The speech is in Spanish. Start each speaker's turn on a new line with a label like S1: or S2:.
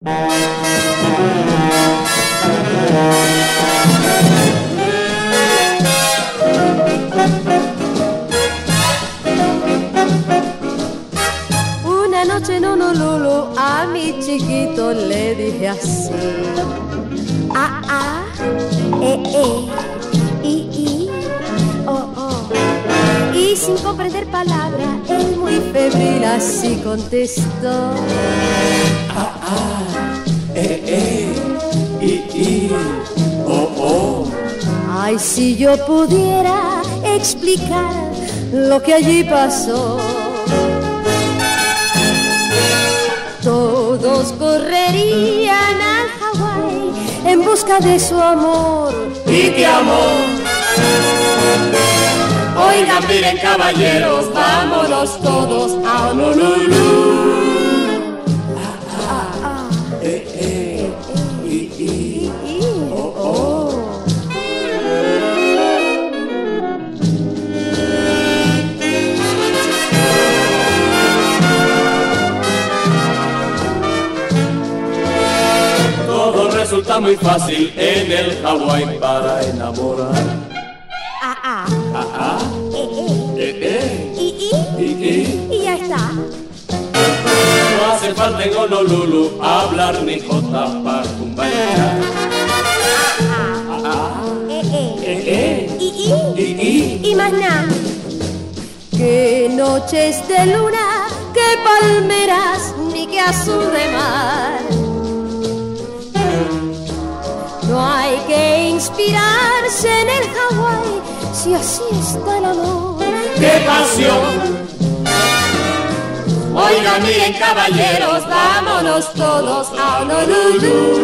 S1: Una noche en Honolulu a mi chiquito le dije así. Ah, ah, eh, eh, i, i, oh, oh. Y sin comprender palabra, él muy febril así contestó.
S2: Ah, ah,
S1: Ay, si yo pudiera explicar lo que allí pasó. Todos correrían al Hawái en busca de su amor.
S2: y te amo. Oigan, miren caballeros, vámonos todos a Honolulu. Eh, eh, i, resulta muy fácil en el Hawái para enamorar.
S1: Ah, ah,
S2: Ah, ah,
S1: eh,
S2: eh, eh,
S1: eh,
S2: i, i.
S1: y ya está.
S2: No hace falta en Honolulu hablar ni jotas para cumbaya.
S1: Eh, eh,
S2: Eh, eh,
S1: y, y.
S2: i, i.
S1: y más nada. Qué noches de luna, qué palmeras, ni qué azul de mar. Inspirarse en el Hawái si así está el amor.
S2: ¡Qué pasión! Oigan, miren caballeros, vámonos todos a Honolulu.